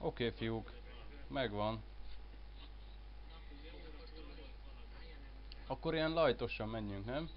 Oké okay, fiúk, megvan. Akkor ilyen lajtosan menjünk, nem?